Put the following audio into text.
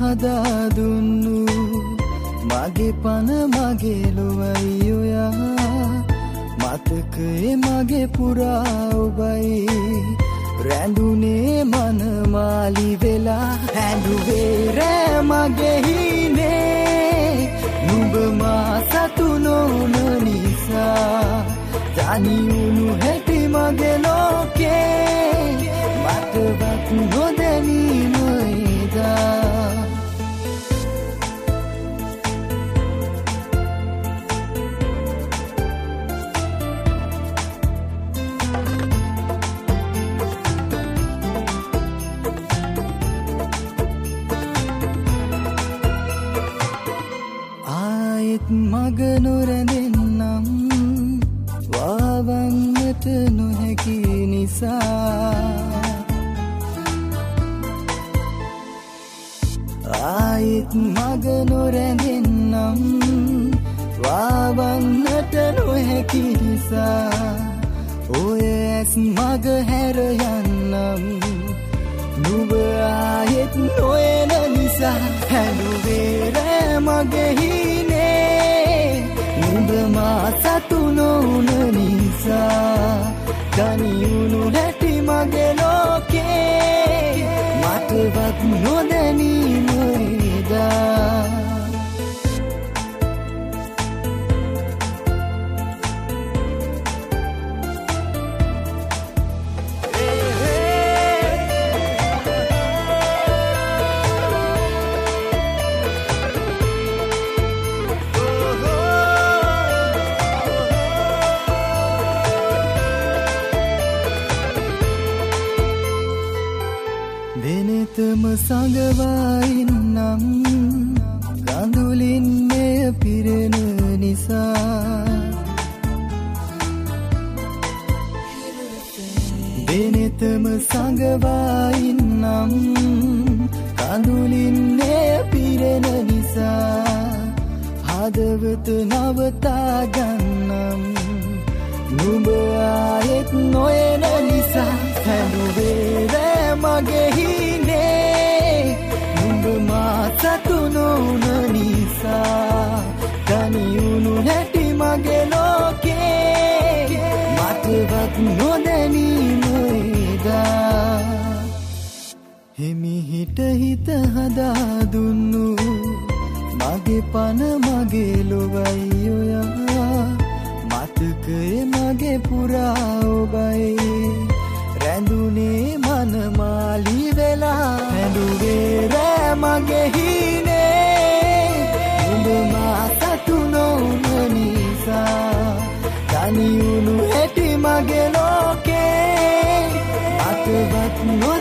හදාදුන්නු මගේ පන මගේ ලොවයි ඔයා. මතකයේ මගේ පුරා ඔබයි. රැඳුනේ මනමාලි වෙලා. හැඳුවේ රෑ මගෙහිනේ නුඹ මා සතු නොවන නිසා. ජනියුණු හැටි මගේ ලෝකේ. මටවත් නොදැනීම මග නොරැඳෙන්නම්. වාවන්නට නොහැකි නිසා. ආයෙත් මග නොරැඳෙන්නම්. වාවන්නට නොහැකි නිසා. ඔය ඇස් මග හැර සතු නොවන නිසා ගනියුණු හැටි මගේ ලෝකේ. මටවත් නොදැනීම වෙනෙතම සඟවායින්නම් කඳුලින්මය පිරෙන නිසා. වෙනෙතම සඟවායින්නම් කඳුලින්නේ පිරෙන නිසා. හදවත නවතා මටවත් නොදැනීම එදා හිමිහිට හිත හදාදුන්නු මගේ පන මගේ ලොවයි ඔයා. මතකයේ මගේ පුරා ඔබයි. රැඳුනේ මනමාලි වෙලා. හැඳුවේ රෑ මගෙහිනේ උඹ මා සතු නොවන නිසා. තනියු लगे लोके बात बात मोर